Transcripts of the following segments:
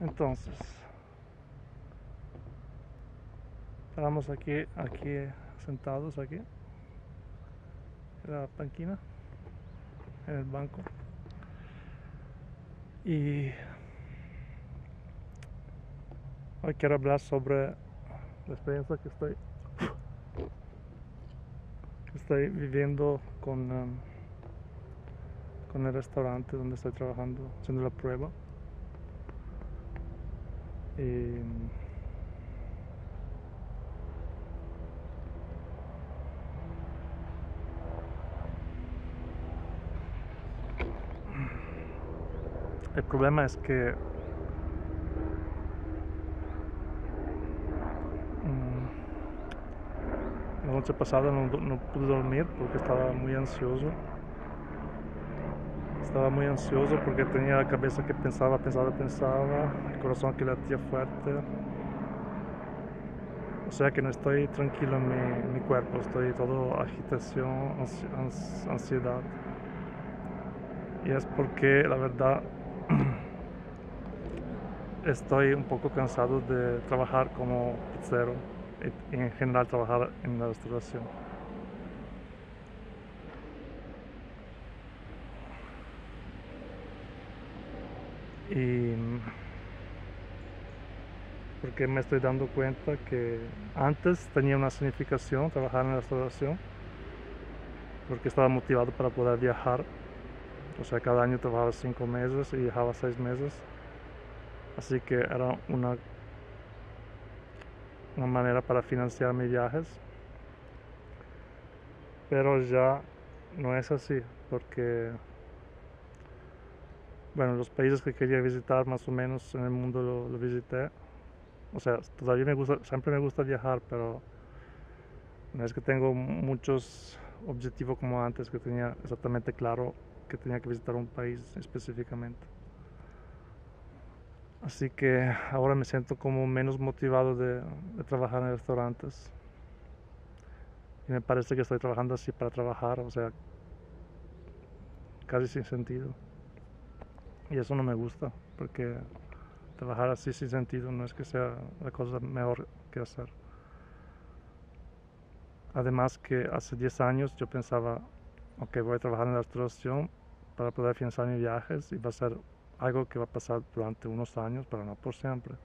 Entonces, estamos aquí, aquí sentados aquí, en la banquina, en el banco. Y hoy quiero hablar sobre la experiencia que estoy, que estoy viviendo con, um, con el restaurante donde estoy trabajando, haciendo la prueba. Y, el problema es que mm, la noche pasada no, no pude dormir porque estaba muy ansioso. Estaba muy ansioso porque tenía la cabeza que pensaba, pensaba, pensaba, el corazón que latía fuerte. O sea que no estoy tranquilo en mi, cuerpo, estoy todo agitación, ansi- ans- ansiedad. Y es porque la verdad estoy un poco cansado de trabajar como pizzero y en general trabajar en la restauración. Y porque me estoy dando cuenta que antes tenía una significación trabajar en la restauración, porque estaba motivado para poder viajar. O sea, cada año trabajaba cinco meses y viajaba seis meses. Así que era una, una manera para financiar mis viajes. Pero ya no es así, porque bueno, los países que quería visitar más o menos en el mundo lo, visité. O sea, todavía me gusta, siempre me gusta viajar, pero no es que tengo muchos objetivos como antes, que tenía exactamente claro que tenía que visitar un país específicamente. Así que ahora me siento como menos motivado de, de trabajar en restaurantes. Y me parece que estoy trabajando así para trabajar, o sea, casi sin sentido. Y eso no me gusta, porque trabajar así sin sentido no es que sea la cosa mejor que hacer. Además que hace 10 años yo pensaba, ok, voy a trabajar en la restauración para poder financiar mis viajes y va a ser algo que va a pasar durante unos años, pero no por siempre.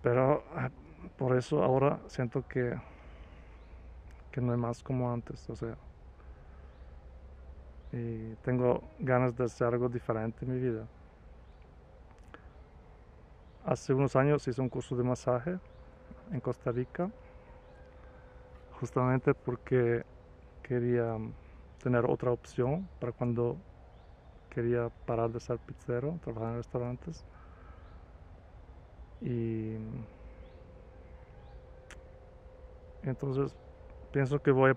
Pero por eso ahora siento que, que no es más como antes, o sea, y tengo ganas de hacer algo diferente en mi vida. Hace unos años hice un curso de masaje en Costa Rica, justamente porque quería tener otra opción para cuando quería parar de ser pizzero, trabajar en restaurantes. Y entonces pienso que voy a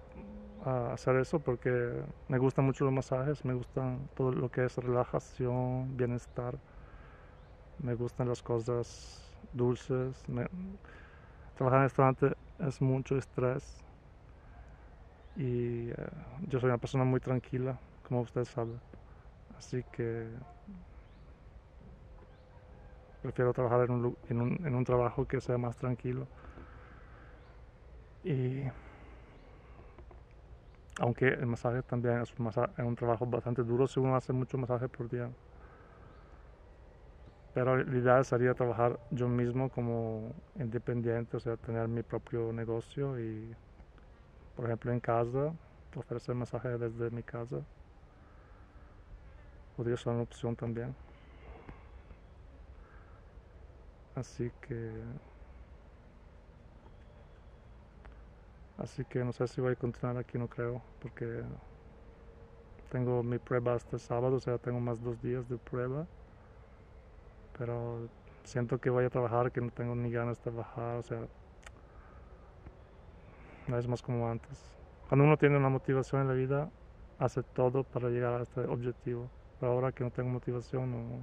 hacer eso porque me gustan mucho los masajes, me gustan todo lo que es relajación, bienestar, me gustan las cosas dulces. trabajar en restaurante es mucho estrés y eh, yo soy una persona muy tranquila, como usted sabe, así que prefiero trabajar en un, en un, en un trabajo que sea más tranquilo. Y aunque el masaje también es un, trabajo bastante duro si uno hace mucho masaje por día. Pero la idea sería trabajar yo mismo como independiente, o sea, tener mi propio negocio y, por ejemplo, en casa, ofrecer masaje desde mi casa. Podría ser una opción también. Así que, así que no sé si voy a continuar aquí, no creo, porque tengo mi prueba hasta sábado, o sea, tengo más dos días de prueba. Pero siento que voy a trabajar, que no tengo ni ganas de trabajar, o sea, no es más como antes. Cuando uno tiene una motivación en la vida, hace todo para llegar a este objetivo. Pero ahora que no tengo motivación, no.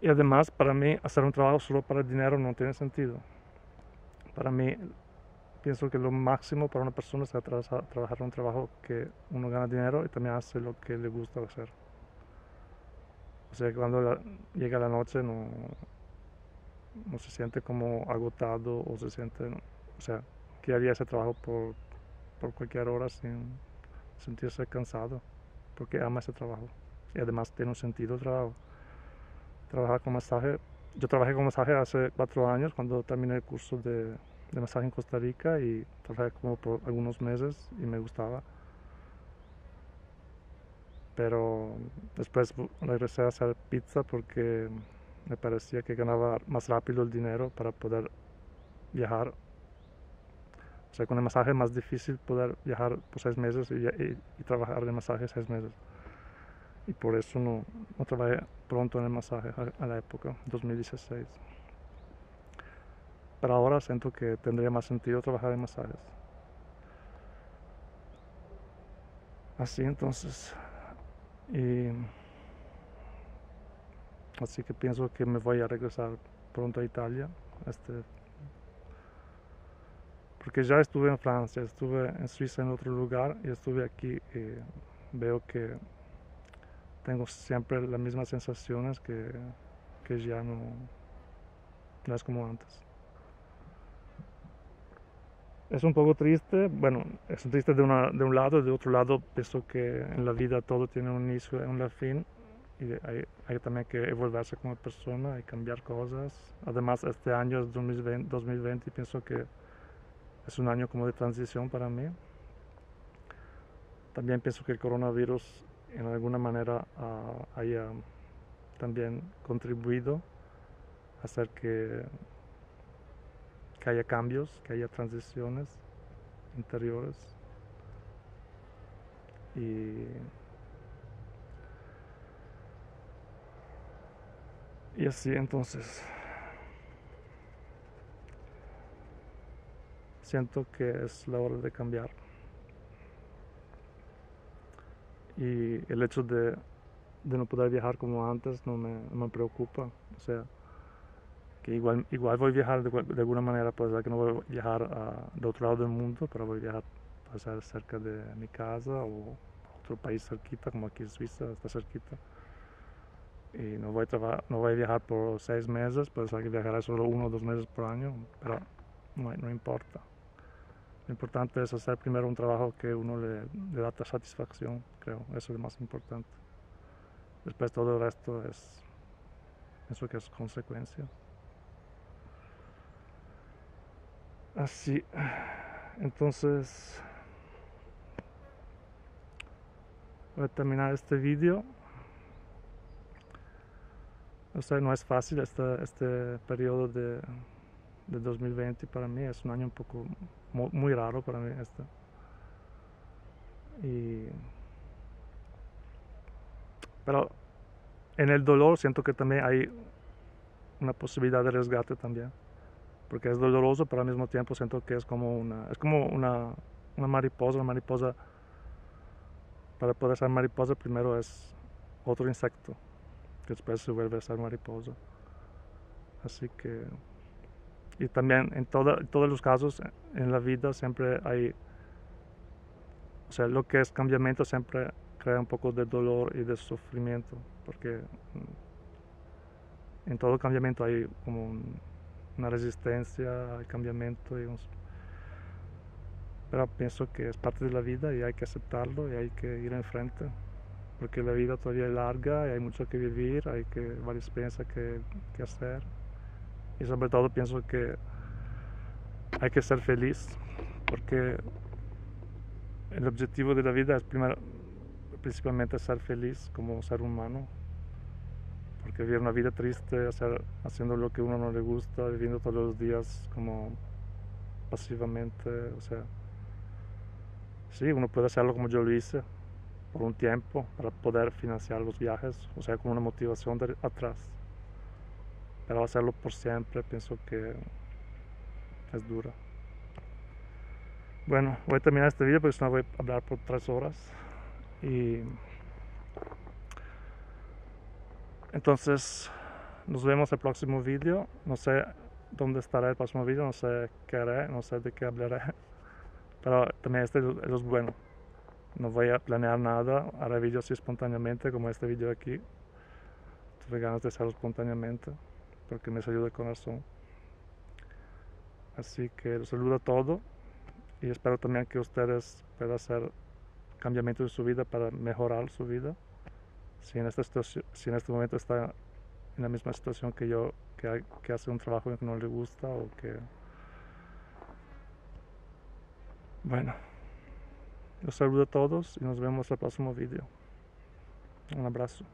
Y además, para mí, hacer un trabajo solo para el dinero no tiene sentido. Para mí, pienso que lo máximo para una persona es trabajar, trabajar un trabajo que uno gana dinero y también hace lo que le gusta hacer. O sea, cuando llega la noche no, no se siente como agotado o se siente, o sea, que haría ese trabajo por, por cualquier hora sin sentirse cansado, porque ama ese trabajo. Y además tiene un sentido el trabajo. Trabajar con masaje, yo trabajé con masaje hace cuatro años cuando terminé el curso de, de masaje en Costa Rica y trabajé como por algunos meses y me gustaba. Pero después regresé a hacer pizza porque me parecía que ganaba más rápido el dinero para poder viajar. O sea, con el masaje es más difícil poder viajar por seis meses y, trabajar de masaje seis meses. Y por eso no, trabajé pronto en el masaje a, a la época, 2016. Pero ahora siento que tendría más sentido trabajar en masajes. Así entonces. Así que pienso que me voy a regresar pronto a Italia. Este, porque ya estuve en Francia, estuve en Suiza en otro lugar y estuve aquí y veo que tengo siempre las mismas sensaciones que, que ya no, no es como antes. Es un poco triste, bueno, es triste de, una, de un lado, de otro lado pienso que en la vida todo tiene un inicio y un fin y hay, hay, también que evolverse como persona y cambiar cosas. Además, este año es 2020, 2020 y pienso que es un año como de transición para mí. También pienso que el coronavirus en alguna manera uh, haya también contribuido a hacer que que haya cambios, que haya transiciones interiores. Y, y así entonces siento que es la hora de cambiar. Y el hecho de, de no poder viajar como antes no me, no me preocupa. O sea, igual, igual voy a viajar de, alguna manera, pues que no voy a viajar a, de otro lado del mundo, pero voy a viajar a ser cerca de mi casa o otro país cerquita, como aquí en Suiza, está cerquita. Y no voy a, no voy a viajar por seis meses, pues hay que viajar solo uno o dos meses por año, pero no, no importa. Lo importante es hacer primero un trabajo que uno le, da satisfacción, creo, eso es lo más importante. Después todo el resto es eso que es consecuencia. Así. Entonces, voy a terminar este vídeo. O sea, no es fácil este, este periodo de, de 2020 para mí. Es un año un poco muy, raro para mí. Este. Y, pero en el dolor siento que también hay una posibilidad de resgate también porque es doloroso, pero al mismo tiempo siento que es como una, es como una, una mariposa, una mariposa, para poder ser mariposa primero es otro insecto, que después se vuelve a ser mariposa. Así que, y también en todos los casos en la vida siempre hay, o sea, lo que es cambiamiento siempre crea un poco de dolor y de sufrimiento, porque en todo cambiamiento hay como un, una resistencia al cambiamiento. Pero pienso que es parte de la vida y hay que aceptarlo y hay que ir enfrente. Porque la vida todavía es larga y hay mucho que vivir, hay que, varias experiencias que hacer. Y sobre todo pienso que hay que ser feliz. Porque el objetivo de la vida es primero, principalmente ser feliz como ser humano porque vivir una vida triste, hacer, haciendo lo que uno no le gusta, viviendo todos los días como pasivamente, o sea, sí, uno puede hacerlo como yo lo hice por un tiempo para poder financiar los viajes, o sea, con una motivación de atrás. Pero hacerlo por siempre pienso que es duro. Bueno, voy a terminar este video porque si no voy a hablar por tres horas. Y entonces, nos vemos el próximo vídeo. No sé dónde estará el próximo video, no sé qué haré, no sé de qué hablaré. Pero también este es bueno. No voy a planear nada, haré vídeos así espontáneamente, como este video aquí. Tuve ganas de hacerlo espontáneamente, porque me salió de corazón. Así que los saludo a todos y espero también que ustedes puedan hacer cambiamientos en su vida para mejorar su vida. Si en, esta si en este momento está en la misma situación que yo, que, que hace un trabajo que no le gusta o que... Bueno, los saludo a todos y nos vemos en el próximo video. Un abrazo.